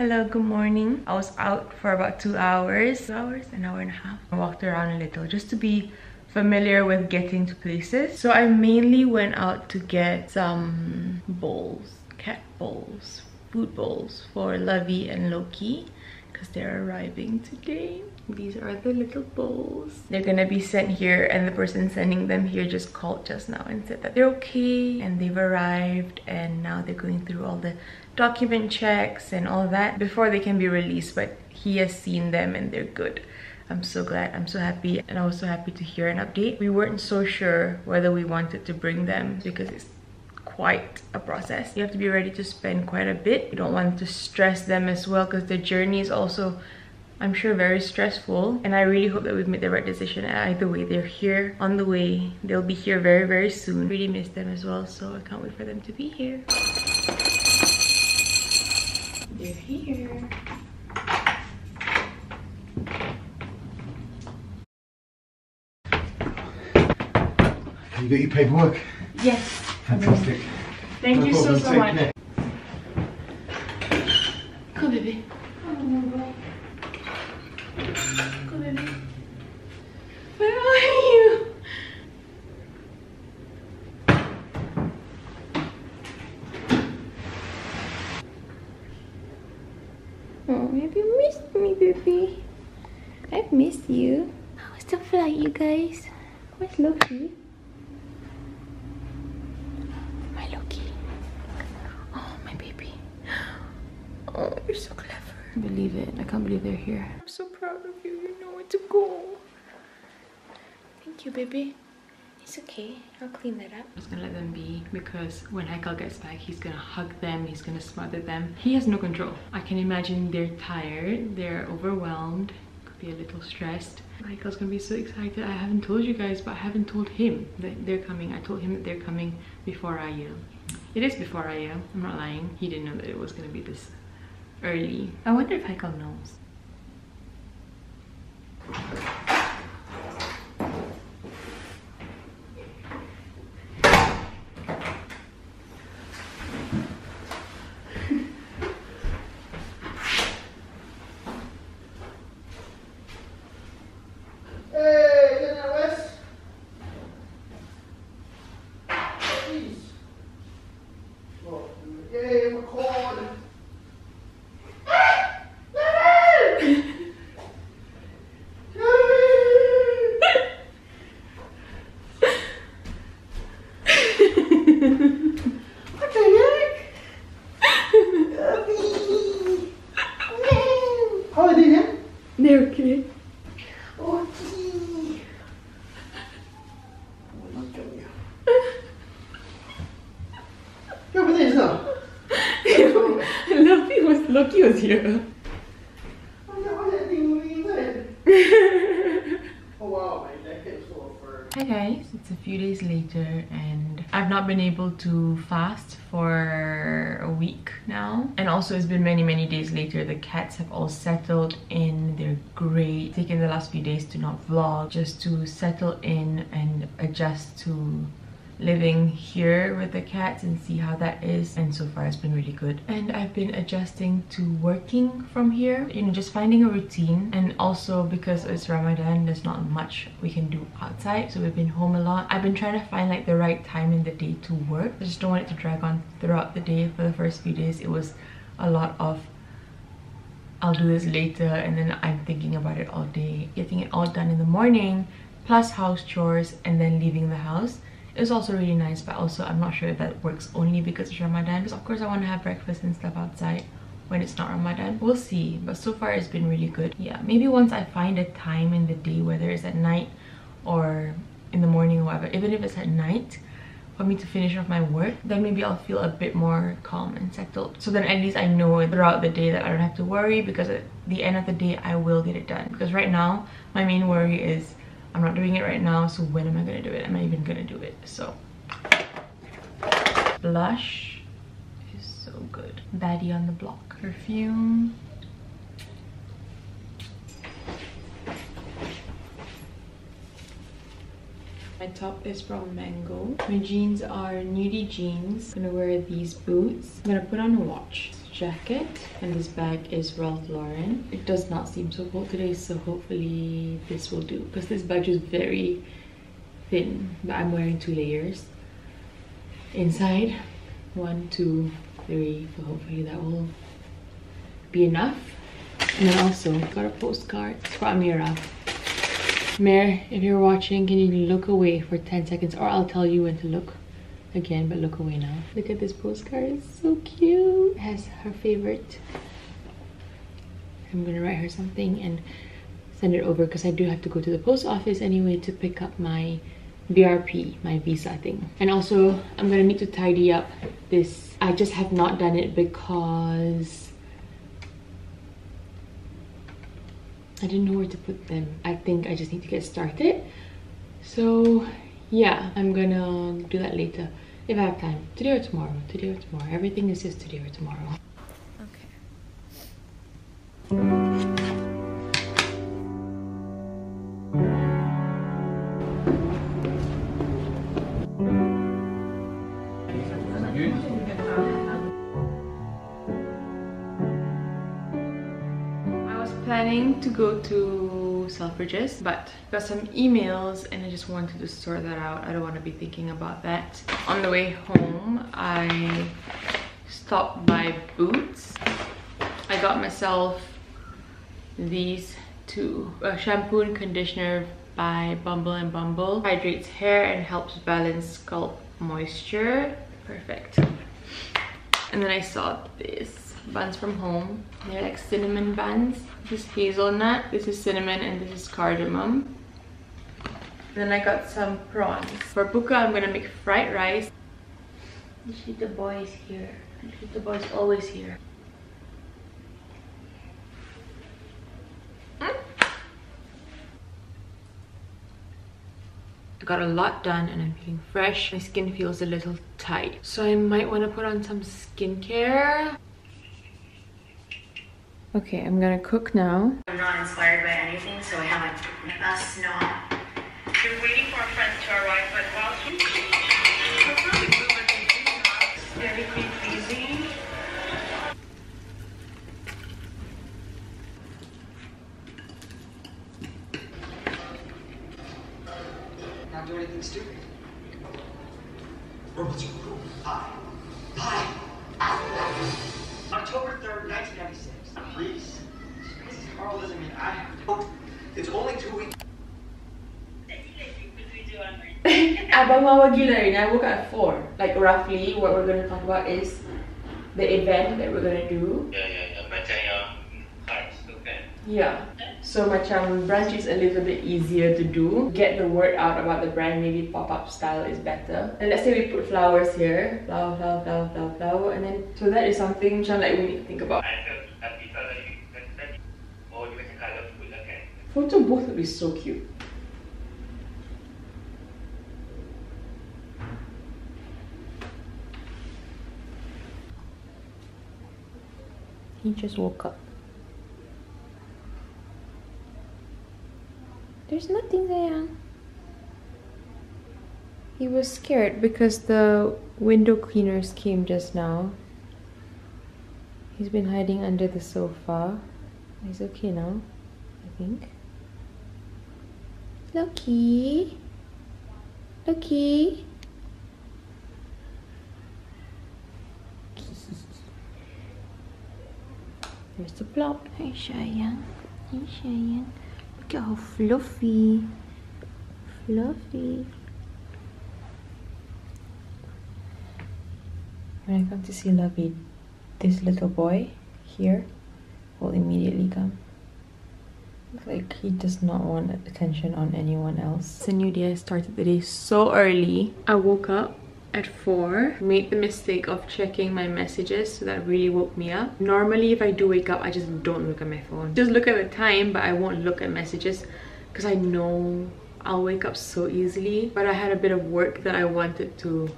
Hello, good morning. I was out for about two hours. Two hours? An hour and a half. I walked around a little just to be familiar with getting to places. So I mainly went out to get some bowls, cat bowls, food bowls for Lovey and Loki because they're arriving today. These are the little bowls. They're gonna be sent here and the person sending them here just called just now and said that they're okay and they've arrived and now they're going through all the document checks and all that before they can be released but he has seen them and they're good. I'm so glad, I'm so happy and I was so happy to hear an update. We weren't so sure whether we wanted to bring them because it's quite a process. You have to be ready to spend quite a bit. You don't want to stress them as well because the journey is also I'm sure very stressful. And I really hope that we've made the right decision. Uh, either way they're here on the way. They'll be here very very soon. Really miss them as well so I can't wait for them to be here. They're here. You got your paperwork? yes Fantastic. thank you so so much care. Go, baby. Go, baby. Where are you? Oh, have you missed me, baby? I've missed you. How was the flight, you guys? Where's Loki? My Loki. Oh, my baby. Oh, you're so clever. Believe it. I can't believe they're here. I'm so proud of you. You know where to go. Thank you, baby. It's okay. I'll clean that up. I'm just gonna let them be because when Haikal gets back, he's gonna hug them, he's gonna smother them. He has no control. I can imagine they're tired, they're overwhelmed, could be a little stressed. Haikal's gonna be so excited. I haven't told you guys, but I haven't told him that they're coming. I told him that they're coming before I am. It is before I am. I'm not lying. He didn't know that it was gonna be this early. I wonder if Haikal knows. Hey, get that West. Jeez. Oh, yay, record. What the heck? How are they here? They're okay. Oh, gee. Oh, look at you. You're over there, sir. I love you was Loki was here. Oh, yeah, what's that thing moving inside? Oh, wow, my neck is so fur. Hi guys, it's a few days later and I've not been able to fast for a week now. And also it's been many many days later. The cats have all settled in. They're great. Taken the last few days to not vlog just to settle in and adjust to living here with the cats and see how that is. And so far it's been really good. And i've been adjusting to working from here. You know just finding a routine. And also because it's ramadan there's not much we can do outside. So we've been home a lot. I've been trying to find like the right time in the day to work. I just don't want it to drag on throughout the day. For the first few days it was a lot of I'll do this later and then I'm thinking about it all day. Getting it all done in the morning, plus house chores and then leaving the house. It was also really nice but also I'm not sure if that works only because it's Ramadan because of course I want to have breakfast and stuff outside when it's not Ramadan. We'll see but so far it's been really good. Yeah, maybe once I find a time in the day whether it's at night or in the morning or whatever, even if it's at night, for me to finish off my work then maybe i'll feel a bit more calm and settled so then at least i know throughout the day that i don't have to worry because at the end of the day i will get it done because right now my main worry is i'm not doing it right now so when am i gonna do it am i even gonna do it so blush is so good baddie on the block perfume My top is from Mango. My jeans are nudie jeans. I'm gonna wear these boots. I'm gonna put on a watch. Jacket and this bag is Ralph Lauren. It does not seem so cold today so hopefully this will do because this bag is very thin but I'm wearing two layers. Inside one two three so hopefully that will be enough. And then also got a postcard from Amira Mare, if you're watching, can you look away for 10 seconds or I'll tell you when to look again, but look away now. Look at this postcard, it's so cute. It has her favorite. I'm gonna write her something and send it over because I do have to go to the post office anyway to pick up my BRP, my visa thing. And also, I'm gonna need to tidy up this. I just have not done it because I didn't know where to put them. I think I just need to get started. So yeah, I'm gonna do that later if I have time. Today or tomorrow, today or tomorrow. Everything is just today or tomorrow. Okay. I was planning to go to Selfridges, but got some emails and I just wanted to sort that out. I don't want to be thinking about that. On the way home, I stopped by Boots. I got myself these two. A shampoo and conditioner by Bumble and Bumble. Hydrates hair and helps balance scalp moisture. Perfect. And then I saw this buns from home. They're like cinnamon buns. This is hazelnut, this is cinnamon, and this is cardamom. Then I got some prawns. For buka, I'm gonna make fried rice. the boy is here. the boy is always here. I got a lot done and I'm feeling fresh. My skin feels a little tight. So I might want to put on some skincare. Okay, I'm gonna cook now. I'm not inspired by anything, so I haven't. Us not. You're waiting for our friends to arrive, but while very busy. Abang Mawa gila rin. I woke up at 4. Like roughly what we're going to talk about is the event that we're going to do. Yeah, yeah, yeah. Macam yang cards tu kan. Yeah. So macam brunch is a little bit easier to do. Get the word out about the brand. Maybe pop-up style is better. And let's say we put flowers here. Flower, flower, flower, flower, flower. And then, so that is something macam like we need to think about. Felt Photo booth would be so cute. He just woke up. There's nothing there. He was scared because the window cleaners came just now. He's been hiding under the sofa. He's okay now, I think. Loki. Loki. There's the plop. Hey, sayang. Hey, sayang. Look at how fluffy. Fluffy. When I come to see Lovey, this little boy here will immediately come like he does not want attention on anyone else it's a new day i started the day so early i woke up at 4 made the mistake of checking my messages so that really woke me up. Normally if i do wake up i just don't look at my phone. Just look at the time but i won't look at messages because i know i'll wake up so easily. But i had a bit of work that i wanted to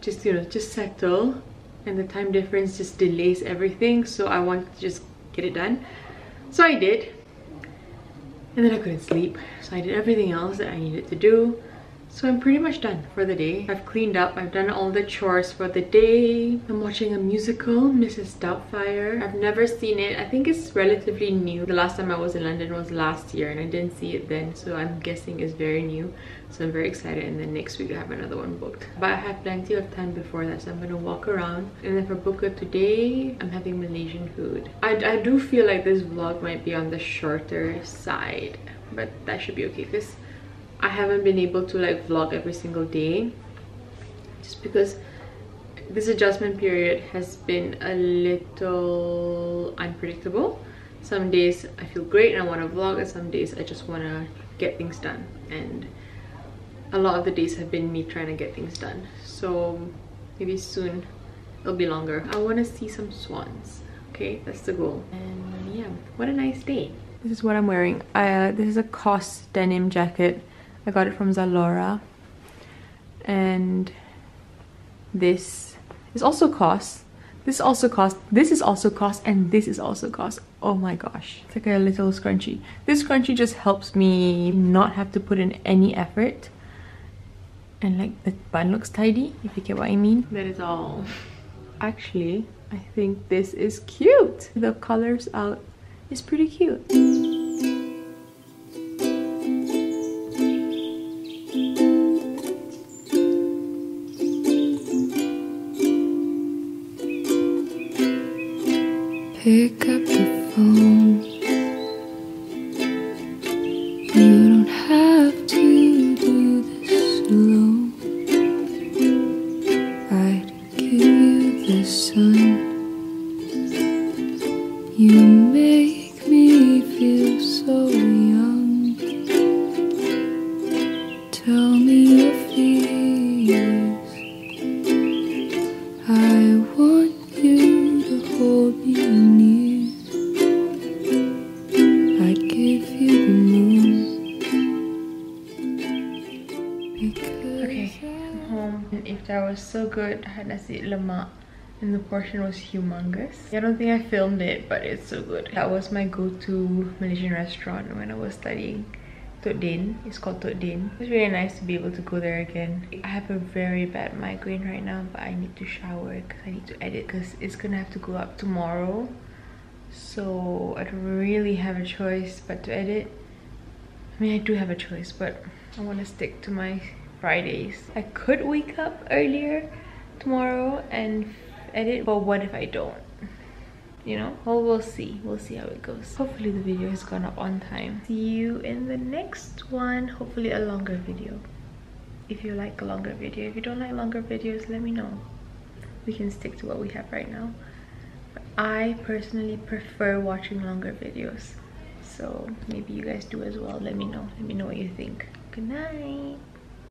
just you know just settle and the time difference just delays everything so i wanted to just get it done. So i did. And then I couldn't sleep so I did everything else that I needed to do So I'm pretty much done for the day. I've cleaned up, I've done all the chores for the day. I'm watching a musical, Mrs. Doubtfire. I've never seen it. I think it's relatively new. The last time I was in London was last year and I didn't see it then. So I'm guessing it's very new. So I'm very excited and then next week I have another one booked. But I have plenty of time before that so I'm gonna walk around. And then for buka today, I'm having Malaysian food. I, I do feel like this vlog might be on the shorter side. But that should be okay because I haven't been able to like vlog every single day. Just because this adjustment period has been a little unpredictable. Some days I feel great and I want to vlog and some days I just want to get things done. And a lot of the days have been me trying to get things done. So maybe soon it'll be longer. I want to see some swans okay? That's the goal. And yeah what a nice day. This is what I'm wearing. Uh, this is a COS denim jacket I got it from Zalora. And this is also COS. This also COS. This is also COS, And this is also COS. Oh my gosh. It's like a little scrunchie. This scrunchie just helps me not have to put in any effort. And like the bun looks tidy, if you get what I mean. That is all. Actually, I think this is cute. The colors out is pretty cute. Pick up the phone. So good, I had nasi lemak and the portion was humongous. I don't think I filmed it, but it's so good. That was my go-to Malaysian restaurant when I was studying. Tok Din. It's called Tok Din. It's really nice to be able to go there again. I have a very bad migraine right now, but I need to shower because I need to edit because it's gonna have to go up tomorrow. So I don't really have a choice but to edit. I mean, I do have a choice, but I want to stick to my Fridays. I could wake up earlier tomorrow and edit, but what if I don't? You know? Well, we'll see. We'll see how it goes. Hopefully the video has gone up on time. See you in the next one. Hopefully a longer video. If you like a longer video. If you don't like longer videos, let me know. We can stick to what we have right now. But I personally prefer watching longer videos so maybe you guys do as well let me know let me know what you think good night